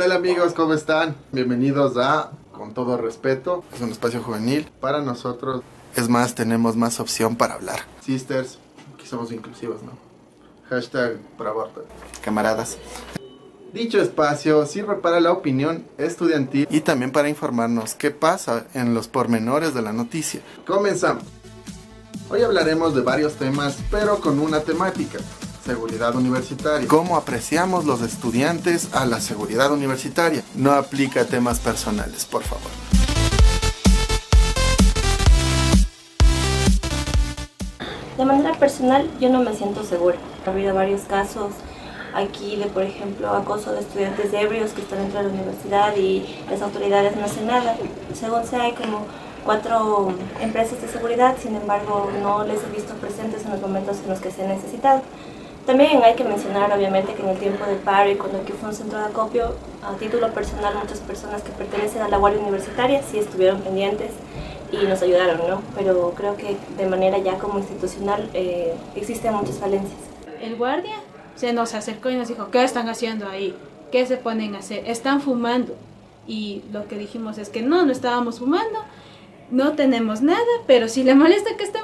tal amigos? ¿Cómo están? Bienvenidos a Con todo respeto. Es un espacio juvenil. Para nosotros, es más, tenemos más opción para hablar. Sisters, aquí somos inclusivos, ¿no? Hashtag por aborto. Camaradas. Dicho espacio sirve para la opinión estudiantil y también para informarnos qué pasa en los pormenores de la noticia. Comenzamos. Hoy hablaremos de varios temas, pero con una temática seguridad universitaria. ¿Cómo apreciamos los estudiantes a la seguridad universitaria? No aplica temas personales, por favor. De manera personal, yo no me siento segura. Ha habido varios casos aquí de, por ejemplo, acoso de estudiantes ebrios que están dentro de la universidad y las autoridades no hacen nada. Según se hay como cuatro empresas de seguridad, sin embargo, no les he visto presentes en los momentos en los que se ha necesitado. También hay que mencionar, obviamente, que en el tiempo del paro y cuando aquí fue un centro de acopio, a título personal, muchas personas que pertenecen a la Guardia Universitaria sí estuvieron pendientes y nos ayudaron, ¿no? Pero creo que de manera ya como institucional eh, existen muchas falencias. El guardia se nos acercó y nos dijo, ¿qué están haciendo ahí? ¿Qué se ponen a hacer? Están fumando. Y lo que dijimos es que no, no estábamos fumando, no tenemos nada, pero si le molesta que ahí,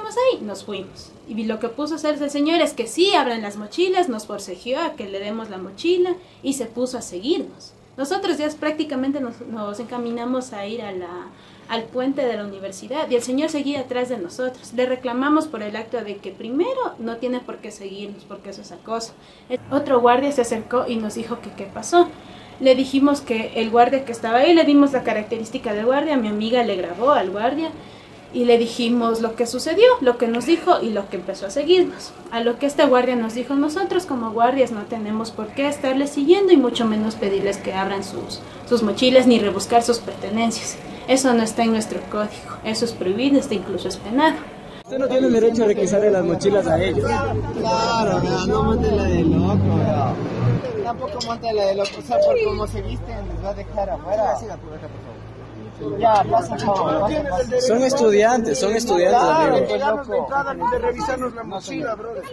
nos fuimos. Y lo que puso a hacer el señor es que sí, abran las mochilas, nos forcejeó a que le demos la mochila y se puso a seguirnos. Nosotros ya prácticamente nos, nos encaminamos a ir a la, al puente de la universidad y el señor seguía atrás de nosotros. Le reclamamos por el acto de que primero no tiene por qué seguirnos porque eso es acoso. Otro guardia se acercó y nos dijo que qué pasó. Le dijimos que el guardia que estaba ahí, le dimos la característica del guardia, mi amiga le grabó al guardia y le dijimos lo que sucedió, lo que nos dijo y lo que empezó a seguirnos. A lo que este guardia nos dijo, nosotros como guardias no tenemos por qué estarles siguiendo y mucho menos pedirles que abran sus, sus mochilas ni rebuscar sus pertenencias. Eso no está en nuestro código, eso es prohibido, está incluso es penado. Usted no tiene derecho a requisarle las mochilas a ellos. Claro, no, no monten la de loco, Tampoco monten la de loco, o sea, por cómo se visten, les va a dejar afuera. Ya, pasa, por Son estudiantes, son estudiantes, amigo. de revisarnos la mochila, brother.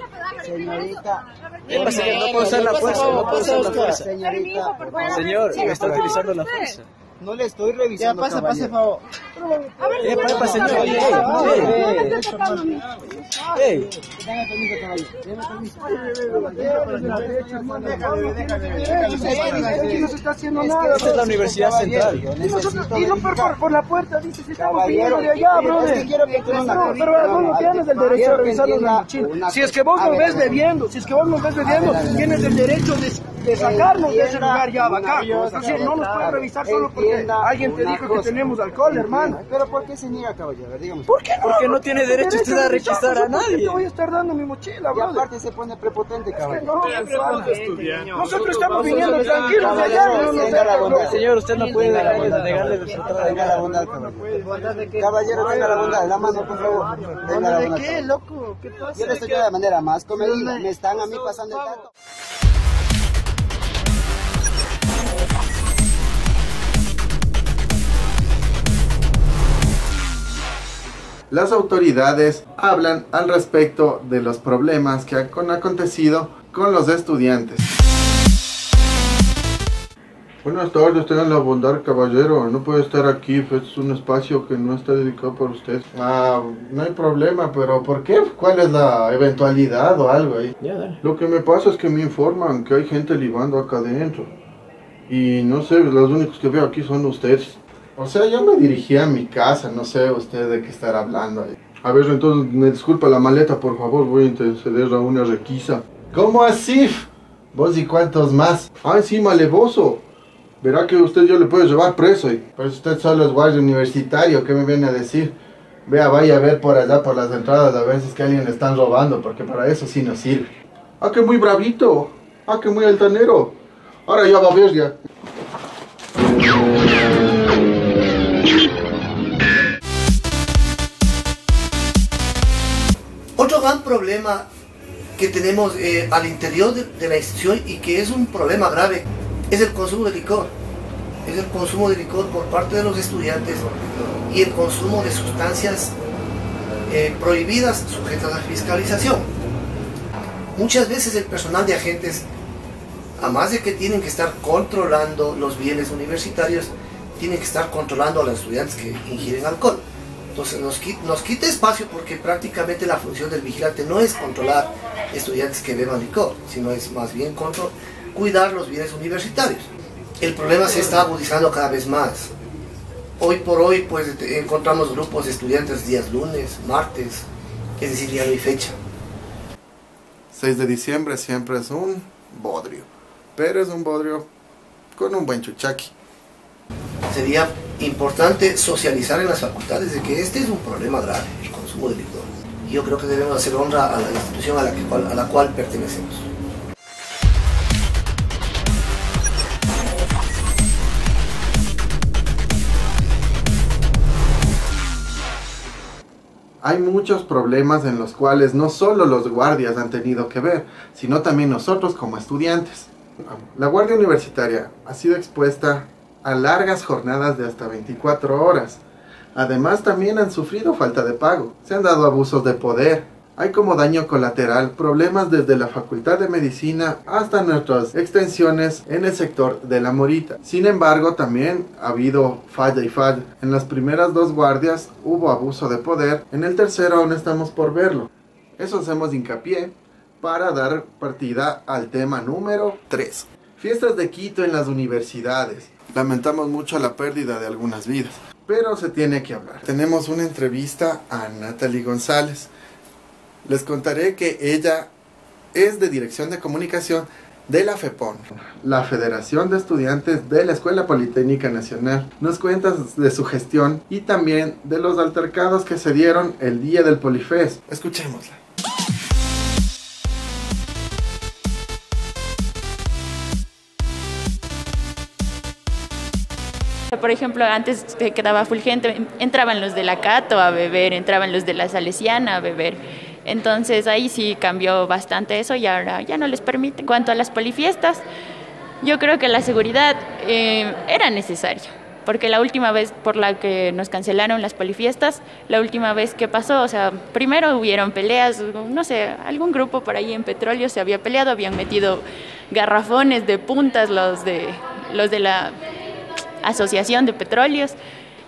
Señorita. ¿Qué pasa? No puedo usar la fuerza, no puedo usar la fuerza. Señorita. Señor, me está utilizando la fuerza. No le estoy revisando. Ya, pasa, pase, favor. Eh, pasa, señor. Ey, ey. Déjame permiso, caballero. Déjame permiso. Aquí no se está haciendo nada. Esta es la Universidad Central. Y no por, por la puerta, dice, si estamos pidiendo de allá, brother. Pero no tienes el derecho a revisar los mochilas. Si es que vos nos ves bebiendo, si es que vos nos ves bebiendo, tienes el derecho de sacarnos de ese lugar ya, bacán. No nos puedes revisar solo porque alguien te dijo que tenemos alcohol, hermano. Pero ¿por qué se niega, caballero? Dígame. ¿Por qué no? Porque no tiene derecho usted a requisar a nadie. Te voy a estar dando mi mochila, Y aparte se pone prepotente, caballero. Nosotros estamos viniendo tranquilos de allá. Señor, usted no puede negarle el Tenga la bondad, caballero. Caballero, tenga la bondad. La mano, por favor. Tenga la bondad. ¿De qué, loco? ¿Qué pasa? Yo le estoy de la manera más comedida. Me están a mí pasando el dato. Las autoridades hablan al respecto de los problemas que han acontecido con los estudiantes. Buenas tardes, tengan la bondad, caballero. No puede estar aquí, es un espacio que no está dedicado por usted. Ah, no hay problema, pero ¿por qué? ¿Cuál es la eventualidad o algo ahí? Lo que me pasa es que me informan que hay gente libando acá adentro. Y no sé, los únicos que veo aquí son ustedes. O sea, yo me dirigí a mi casa, no sé usted de qué estar hablando. A ver, entonces, me disculpa la maleta, por favor, voy a interceder a una requisa. ¿Cómo así? ¿Vos y cuántos más? Ah, sí, malevoso. Verá que usted yo le puedo llevar preso. Y... Pero usted solo es guardia universitario, ¿qué me viene a decir? Vea, vaya a ver por allá, por las entradas, a ver si es que alguien le están robando, porque para eso sí nos sirve. Ah, que muy bravito. Ah, que muy altanero. Ahora ya va a ver ya. Gran problema que tenemos eh, al interior de, la institución y que es un problema grave es el consumo de licor. Es el consumo de licor por parte de los estudiantes y el consumo de sustancias eh, prohibidas sujetas a fiscalización. Muchas veces el personal de agentes además de que tienen que estar controlando los bienes universitarios, tienen que estar controlando a los estudiantes que ingieren alcohol. Entonces nos, nos quita espacio porque prácticamente la función del vigilante no es controlar estudiantes que beban licor, sino es más bien control, cuidar los bienes universitarios. El problema se está agudizando cada vez más. Hoy por hoy pues encontramos grupos de estudiantes días lunes, martes, es decir, no hay fecha. 6 de diciembre siempre es un bodrio, pero es un bodrio con un buen chuchaqui. Sería importante socializar en las facultades de que este es un problema grave, el consumo de licor. Y yo creo que debemos hacer honra a la institución a la, que, a la cual pertenecemos. hay muchos problemas en los cuales no solo los guardias han tenido que ver, sino también nosotros como estudiantes. La guardia universitaria ha sido expuesta a largas jornadas de hasta 24 horas. Además también han sufrido falta de pago, se han dado abusos de poder, hay como daño colateral problemas desde la Facultad de Medicina hasta nuestras extensiones en el sector de la Morita. Sin embargo, también ha habido falla y falla. En las primeras dos guardias hubo abuso de poder, en el tercero aún estamos por verlo. Eso hacemos hincapié para dar partida al tema número 3. Fiestas de Quito en las universidades. Lamentamos mucho la pérdida de algunas vidas, pero se tiene que hablar. Tenemos una entrevista a Natalie González les contaré que ella es de Dirección de Comunicación de la FEPON, la Federación de Estudiantes de la Escuela Politécnica Nacional. Nos cuenta de su gestión y también de los altercados que se dieron el día del Polifest. Escuchémosla. Por ejemplo, antes quedaba full gente, entraban los de la Cato a beber, entraban los de la Salesiana a beber entonces ahí sí cambió bastante eso y ahora ya no les permite. En cuanto a las polifiestas, yo creo que la seguridad eh, era necesaria, porque la última vez por la que nos cancelaron las polifiestas, la última vez que pasó, o sea, primero hubieron peleas, no sé, algún grupo por ahí en petróleo se había peleado, habían metido garrafones de puntas los de, los de la Asociación de Petróleos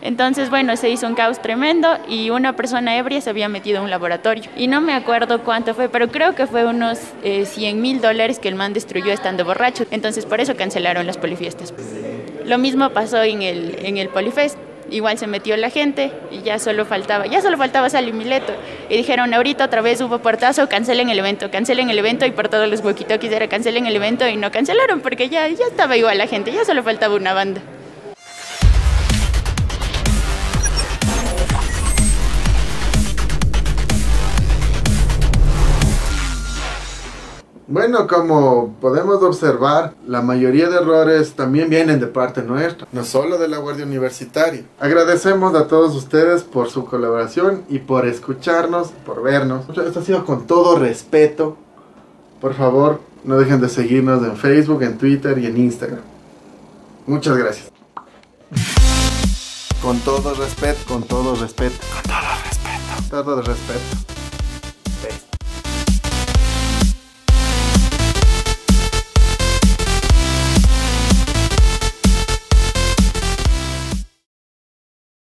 entonces, bueno, se hizo un caos tremendo y una persona ebria se había metido a un laboratorio. Y no me acuerdo cuánto fue, pero creo que fue unos 100 eh, mil dólares que el man destruyó estando borracho. Entonces, por eso cancelaron las polifiestas. Lo mismo pasó en el, en el Polifest. Igual se metió la gente y ya solo faltaba, ya solo faltaba salir Mileto. Y dijeron, ahorita otra vez hubo portazo, cancelen el evento, cancelen el evento y por todos los huequitos era cancelen el evento y no cancelaron porque ya, ya estaba igual la gente, ya solo faltaba una banda. Bueno, como podemos observar, la mayoría de errores también vienen de parte nuestra, no solo de la Guardia Universitaria. Agradecemos a todos ustedes por su colaboración y por escucharnos, por vernos. Esto ha sido con todo respeto. Por favor, no dejen de seguirnos en Facebook, en Twitter y en Instagram. Muchas gracias. Con todo respeto, con todo respeto, con todo respeto, todo respeto.